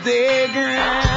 the ground.